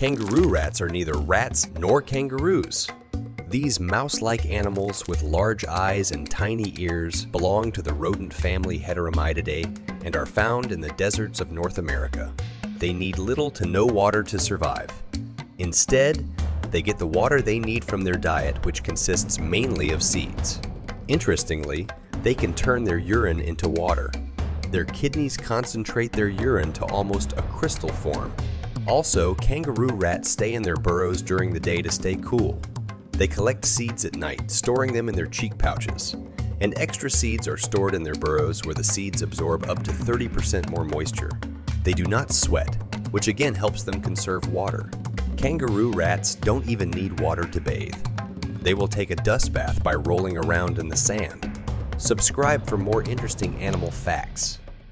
Kangaroo rats are neither rats nor kangaroos. These mouse-like animals with large eyes and tiny ears belong to the rodent family Heteromyidae and are found in the deserts of North America. They need little to no water to survive. Instead, they get the water they need from their diet, which consists mainly of seeds. Interestingly, they can turn their urine into water. Their kidneys concentrate their urine to almost a crystal form. Also, kangaroo rats stay in their burrows during the day to stay cool. They collect seeds at night, storing them in their cheek pouches. And extra seeds are stored in their burrows where the seeds absorb up to 30% more moisture. They do not sweat, which again helps them conserve water. Kangaroo rats don't even need water to bathe. They will take a dust bath by rolling around in the sand. Subscribe for more interesting animal facts.